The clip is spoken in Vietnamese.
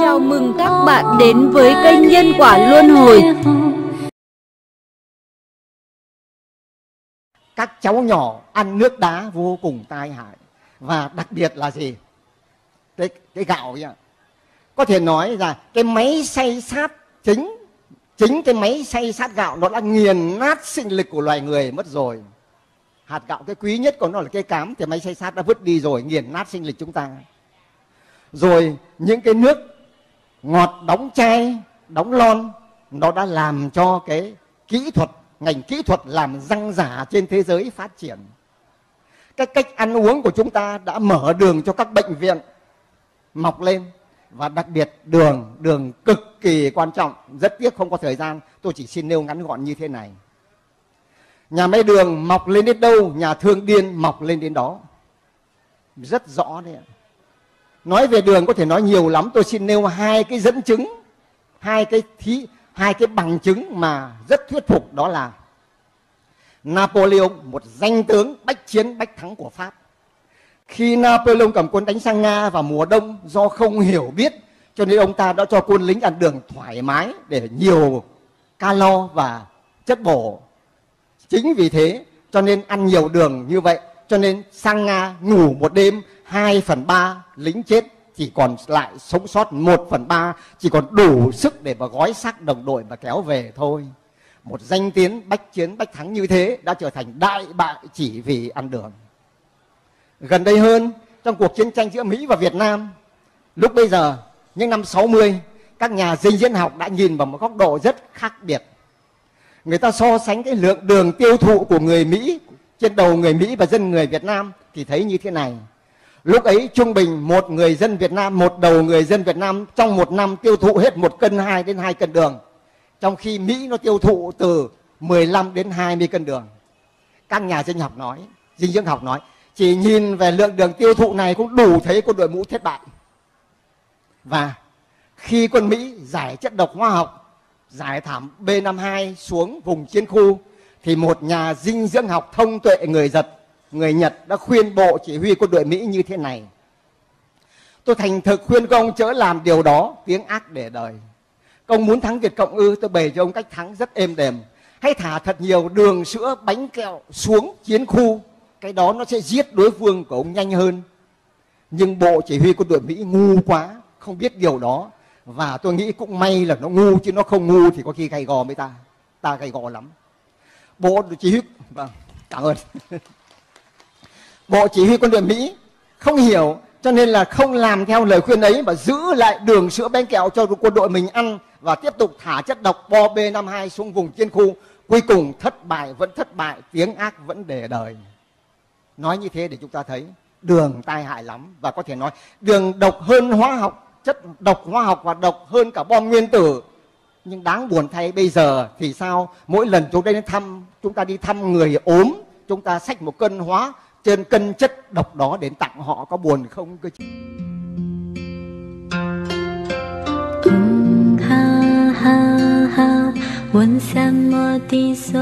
Chào mừng các bạn đến với kênh Nhân Quả Luân Hồi. Các cháu nhỏ ăn nước đá vô cùng tai hại. Và đặc biệt là gì? Cái, cái gạo ấy, Có thể nói là cái máy xay sát chính Chính cái máy xay sát gạo nó đã nghiền nát sinh lực của loài người mất rồi hạt gạo cái quý nhất của nó là cây cám thì máy xay sát đã vứt đi rồi, nghiền nát sinh lịch chúng ta. Rồi những cái nước ngọt đóng chai, đóng lon, nó đã làm cho cái kỹ thuật, ngành kỹ thuật làm răng giả trên thế giới phát triển. Cái cách ăn uống của chúng ta đã mở đường cho các bệnh viện mọc lên và đặc biệt đường đường cực kỳ quan trọng. Rất tiếc không có thời gian, tôi chỉ xin nêu ngắn gọn như thế này nhà máy đường mọc lên đến đâu, nhà thương điên mọc lên đến đó. Rất rõ đấy ạ. Nói về đường có thể nói nhiều lắm, tôi xin nêu hai cái dẫn chứng, hai cái thí, hai cái bằng chứng mà rất thuyết phục, đó là Napoleon, một danh tướng bách chiến, bách thắng của Pháp. Khi Napoleon cầm quân đánh sang Nga vào mùa đông do không hiểu biết, cho nên ông ta đã cho quân lính ăn đường thoải mái để nhiều calo và chất bổ chính vì thế, cho nên ăn nhiều đường như vậy, cho nên sang nga ngủ một đêm 2 phần ba lính chết, chỉ còn lại sống sót 1 phần ba, chỉ còn đủ sức để mà gói xác đồng đội và kéo về thôi. Một danh tiếng bách chiến bách thắng như thế đã trở thành đại bại chỉ vì ăn đường. Gần đây hơn, trong cuộc chiến tranh giữa Mỹ và Việt Nam, lúc bây giờ, những năm 60 các nhà dinh dưỡng học đã nhìn vào một góc độ rất khác biệt người ta so sánh cái lượng đường tiêu thụ của người Mỹ trên đầu người Mỹ và dân người Việt Nam thì thấy như thế này. Lúc ấy trung bình một người dân Việt Nam, một đầu người dân Việt Nam trong một năm tiêu thụ hết một cân hai đến hai cân đường. Trong khi Mỹ nó tiêu thụ từ 15 đến 20 cân đường. Các nhà sinh học nói, dinh dưỡng học nói, chỉ nhìn về lượng đường tiêu thụ này cũng đủ thấy quân đội mũ thất bại. Và khi quân Mỹ giải chất độc hóa học giải thảm B52 xuống vùng chiến khu thì một nhà dinh dưỡng học thông tuệ người Nhật, người Nhật đã khuyên bộ chỉ huy quân đội Mỹ như thế này. Tôi thành thực khuyên công chớ làm điều đó tiếng ác để đời. Công muốn thắng Việt Cộng ư tôi bày cho ông cách thắng rất êm đềm. Hãy thả thật nhiều đường sữa bánh kẹo xuống chiến khu. Cái đó nó sẽ giết đối phương của ông nhanh hơn. Nhưng bộ chỉ huy quân đội Mỹ ngu quá, không biết điều đó và tôi nghĩ cũng may là nó ngu, chứ nó không ngu thì có khi gầy gò với ta. Ta gầy gò lắm. Bộ chỉ huy vâng cảm ơn. Bộ chỉ huy quân đội mỹ không hiểu, cho nên là không làm theo lời khuyên ấy mà giữ lại đường sữa bánh kẹo cho quân đội mình ăn và tiếp tục thả chất độc bo b 52 xuống vùng chiến khu. Cuối cùng thất bại, vẫn thất bại, tiếng ác vẫn để đời. Nói như thế để chúng ta thấy đường tai hại lắm. Và có thể nói đường độc hơn hóa học chất độc hóa học và độc hơn cả bom nguyên tử nhưng đáng buồn thay bây giờ thì sao mỗi lần chúng ta đi thăm chúng ta đi thăm người ốm chúng ta xách một cân hóa trên cân chất độc đó đến tặng họ có buồn không cơ chứ ha ha ha 问什么的说